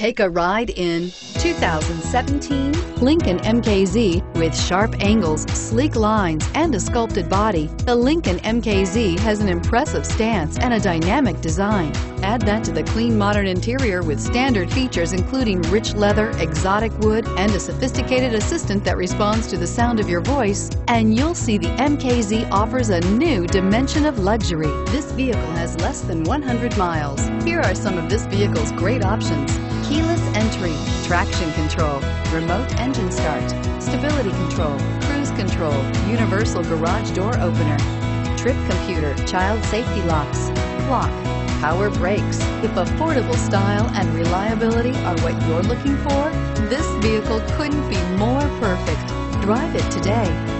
Take a ride in 2017 Lincoln MKZ. With sharp angles, sleek lines, and a sculpted body, the Lincoln MKZ has an impressive stance and a dynamic design. Add that to the clean modern interior with standard features including rich leather, exotic wood, and a sophisticated assistant that responds to the sound of your voice, and you'll see the MKZ offers a new dimension of luxury. This vehicle has less than 100 miles. Here are some of this vehicle's great options keyless entry, traction control, remote engine start, stability control, cruise control, universal garage door opener, trip computer, child safety locks, clock, power brakes. If affordable style and reliability are what you're looking for, this vehicle couldn't be more perfect. Drive it today.